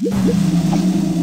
Música